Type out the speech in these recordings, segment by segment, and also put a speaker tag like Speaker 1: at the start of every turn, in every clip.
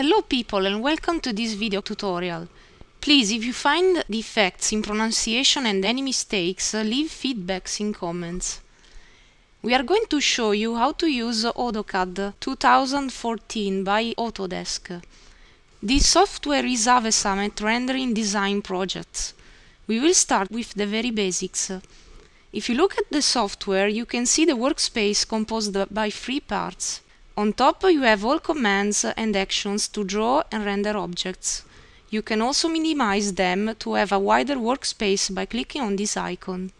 Speaker 1: Hello people and welcome to this video tutorial. Please, if you find defects in pronunciation and any mistakes, uh, leave feedbacks in comments. We are going to show you how to use AutoCAD 2014 by Autodesk. This software is Avesam at rendering design projects. We will start with the very basics. If you look at the software, you can see the workspace composed by three parts. On top you have all commands and actions to draw and render objects. You can also minimize them to have a wider workspace by clicking on this icon.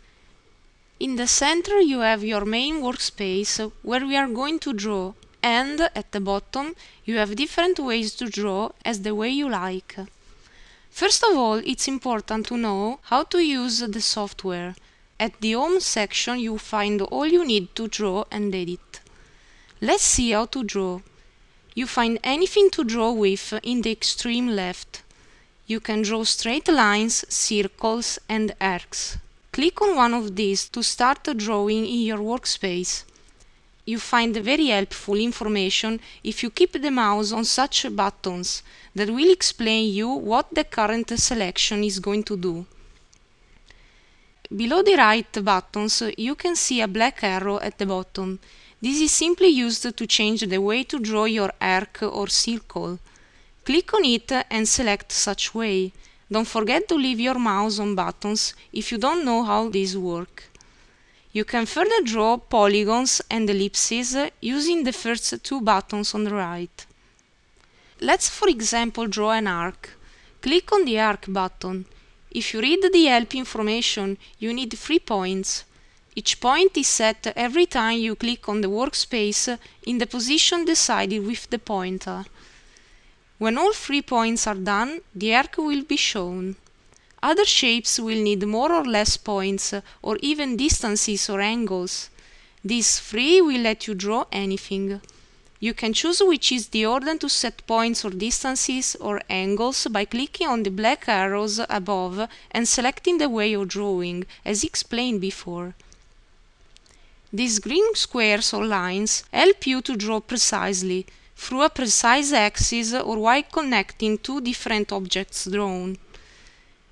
Speaker 1: In the center you have your main workspace where we are going to draw and at the bottom you have different ways to draw as the way you like. First of all, it's important to know how to use the software. At the Home section you find all you need to draw and edit. Let's see how to draw. You find anything to draw with in the extreme left. You can draw straight lines, circles and arcs. Click on one of these to start drawing in your workspace. You find very helpful information if you keep the mouse on such buttons that will explain you what the current selection is going to do. Below the right buttons you can see a black arrow at the bottom. This is simply used to change the way to draw your arc or circle. Click on it and select such way. Don't forget to leave your mouse on buttons if you don't know how these work. You can further draw polygons and ellipses using the first two buttons on the right. Let's for example draw an arc. Click on the arc button. If you read the help information, you need three points. Each point is set every time you click on the workspace in the position decided with the pointer. When all three points are done, the arc will be shown. Other shapes will need more or less points, or even distances or angles. These three will let you draw anything. You can choose which is the order to set points or distances or angles by clicking on the black arrows above and selecting the way of drawing, as explained before. These green squares or lines help you to draw precisely, through a precise axis or while connecting two different objects drawn.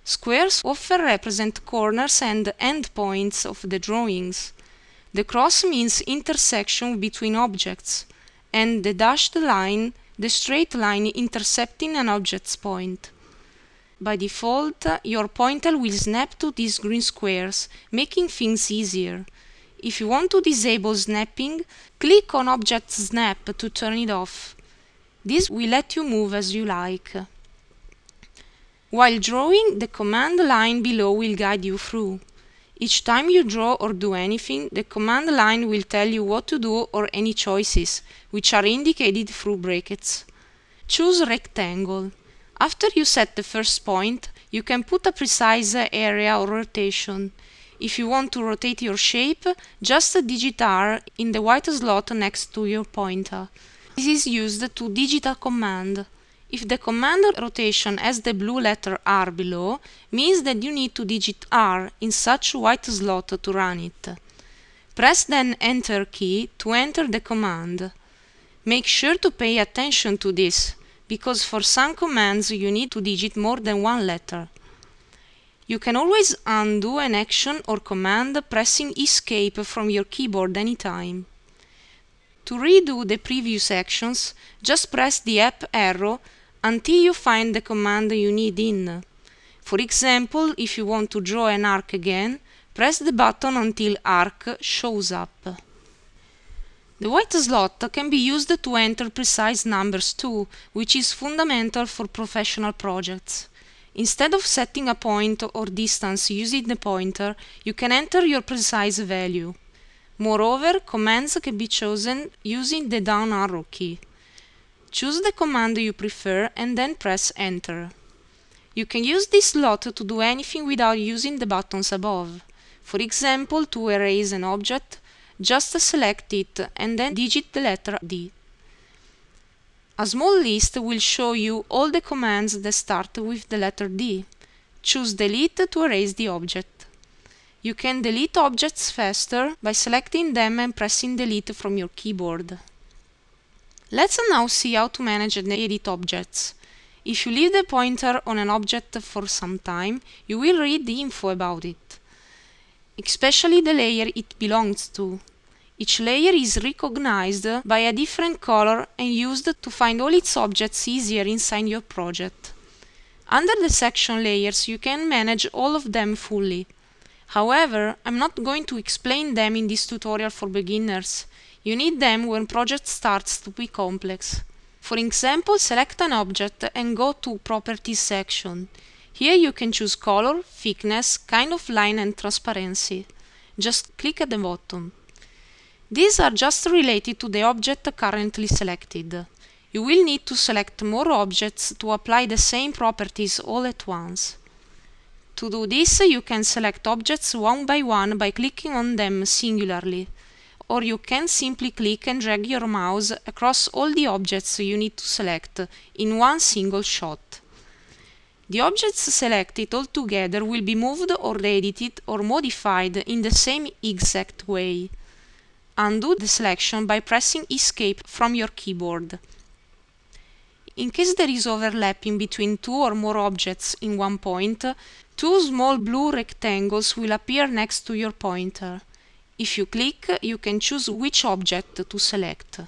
Speaker 1: Squares often represent corners and endpoints of the drawings. The cross means intersection between objects, and the dashed line the straight line intercepting an object's point. By default, your pointer will snap to these green squares, making things easier. If you want to disable snapping, click on Object Snap to turn it off. This will let you move as you like. While drawing, the command line below will guide you through. Each time you draw or do anything, the command line will tell you what to do or any choices, which are indicated through brackets. Choose rectangle. After you set the first point, you can put a precise area or rotation. If you want to rotate your shape, just digit R in the white slot next to your pointer. This is used to digit a command. If the command rotation has the blue letter R below, means that you need to digit R in such white slot to run it. Press then Enter key to enter the command. Make sure to pay attention to this, because for some commands you need to digit more than one letter. You can always undo an action or command pressing Escape from your keyboard anytime. To redo the previous actions, just press the up arrow until you find the command you need in. For example, if you want to draw an arc again, press the button until arc shows up. The white slot can be used to enter precise numbers too, which is fundamental for professional projects. Instead of setting a point or distance using the pointer, you can enter your precise value. Moreover, commands can be chosen using the down arrow key. Choose the command you prefer and then press Enter. You can use this slot to do anything without using the buttons above. For example, to erase an object, just select it and then digit the letter D. A small list will show you all the commands that start with the letter D. Choose Delete to erase the object. You can delete objects faster by selecting them and pressing Delete from your keyboard. Let's now see how to manage and edit objects. If you leave the pointer on an object for some time, you will read the info about it, especially the layer it belongs to. Each layer is recognized by a different color and used to find all its objects easier inside your project. Under the section layers you can manage all of them fully. However, I'm not going to explain them in this tutorial for beginners. You need them when project starts to be complex. For example, select an object and go to Properties section. Here you can choose color, thickness, kind of line and transparency. Just click at the bottom. These are just related to the object currently selected. You will need to select more objects to apply the same properties all at once. To do this, you can select objects one by one by clicking on them singularly or you can simply click and drag your mouse across all the objects you need to select in one single shot. The objects selected all together will be moved or edited or modified in the same exact way. Undo the selection by pressing Escape from your keyboard. In case there is overlapping between two or more objects in one point, two small blue rectangles will appear next to your pointer. If you click, you can choose which object to select.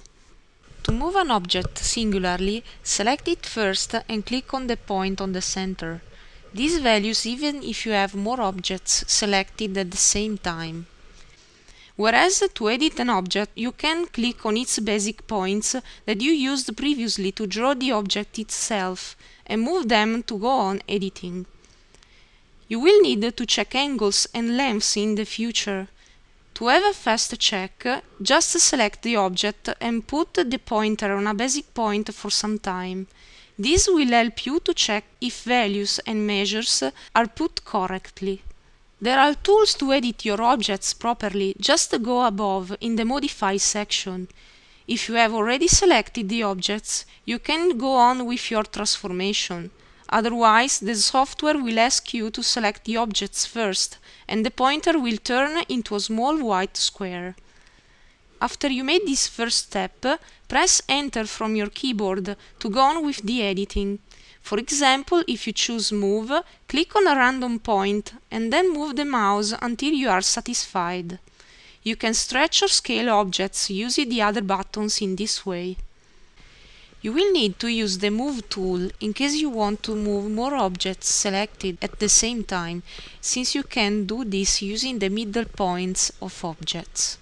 Speaker 1: To move an object singularly, select it first and click on the point on the center. This values even if you have more objects selected at the same time. Whereas to edit an object, you can click on its basic points that you used previously to draw the object itself and move them to go on editing. You will need to check angles and lengths in the future. To have a fast check, just select the object and put the pointer on a basic point for some time. This will help you to check if values and measures are put correctly. There are tools to edit your objects properly, just go above in the Modify section. If you have already selected the objects, you can go on with your transformation. Otherwise, the software will ask you to select the objects first, and the pointer will turn into a small white square. After you made this first step, press Enter from your keyboard to go on with the editing. For example, if you choose Move, click on a random point and then move the mouse until you are satisfied. You can stretch or scale objects using the other buttons in this way. You will need to use the Move tool in case you want to move more objects selected at the same time, since you can do this using the middle points of objects.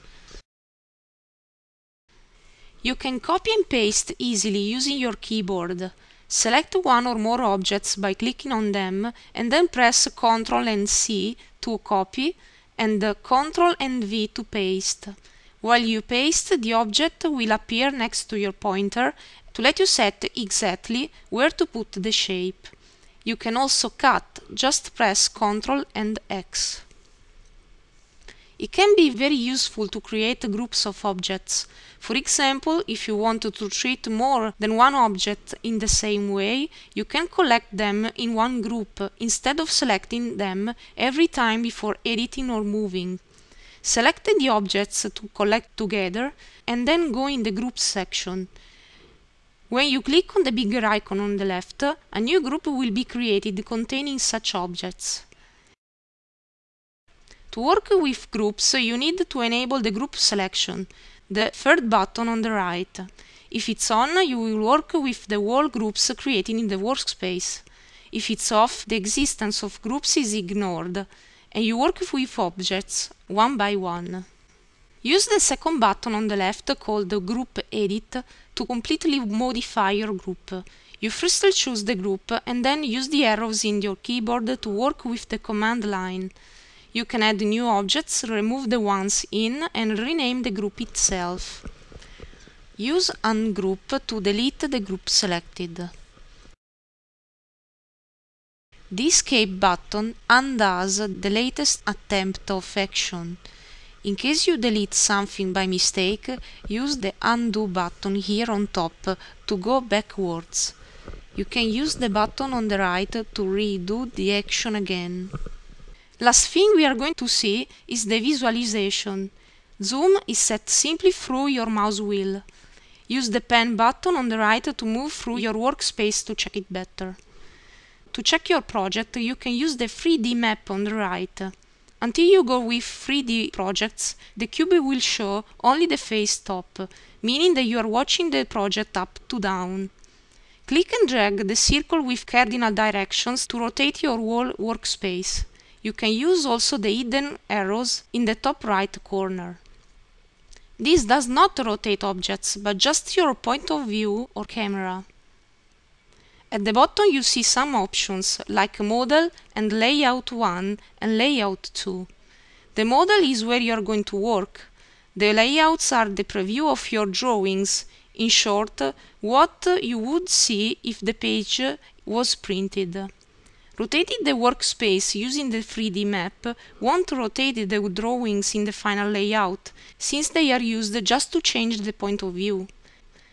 Speaker 1: You can copy and paste easily using your keyboard. Select one or more objects by clicking on them and then press Ctrl and C to copy and Ctrl and V to paste. While you paste, the object will appear next to your pointer to let you set exactly where to put the shape. You can also cut, just press Ctrl and X. It can be very useful to create groups of objects. For example, if you want to treat more than one object in the same way, you can collect them in one group instead of selecting them every time before editing or moving. Select the objects to collect together and then go in the Groups section. When you click on the bigger icon on the left, a new group will be created containing such objects. To work with groups, you need to enable the group selection, the third button on the right. If it's on, you will work with the wall groups created in the workspace. If it's off, the existence of groups is ignored, and you work with objects, one by one. Use the second button on the left called Group Edit to completely modify your group. You first choose the group and then use the arrows in your keyboard to work with the command line. You can add new objects, remove the ones in and rename the group itself. Use Ungroup to delete the group selected. The Escape button undoes the latest attempt of action. In case you delete something by mistake, use the undo button here on top to go backwards. You can use the button on the right to redo the action again. Last thing we are going to see is the visualization. Zoom is set simply through your mouse wheel. Use the pen button on the right to move through your workspace to check it better. To check your project, you can use the 3D map on the right. Until you go with 3D projects, the cube will show only the face top, meaning that you are watching the project up to down. Click and drag the circle with cardinal directions to rotate your whole workspace. You can use also the hidden arrows in the top right corner. This does not rotate objects, but just your point of view or camera. At the bottom you see some options, like Model and Layout 1 and Layout 2. The model is where you are going to work. The layouts are the preview of your drawings, in short, what you would see if the page was printed. Rotating the workspace using the 3D map won't rotate the drawings in the final layout, since they are used just to change the point of view.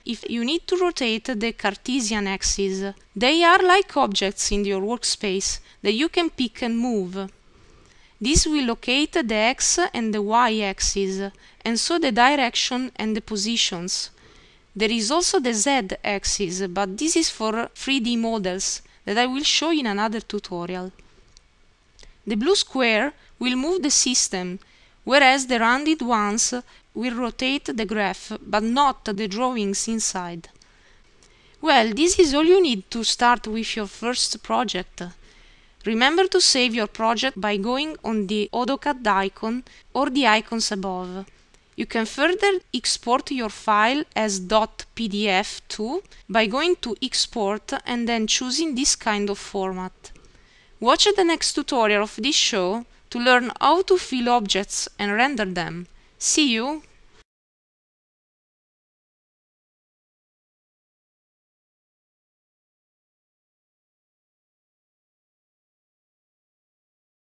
Speaker 1: If you need to rotate the Cartesian axes, they are like objects in your workspace that you can pick and move. This will locate the x and the y axes, and so the direction and the positions. There is also the z-axis, but this is for 3D models that I will show in another tutorial. The blue square will move the system, whereas the rounded ones will rotate the graph, but not the drawings inside. Well, this is all you need to start with your first project. Remember to save your project by going on the AutoCAD icon or the icons above. You can further export your file as .pdf too by going to export and then choosing this kind of format. Watch the next tutorial of this show to learn how to fill objects and render them. See you!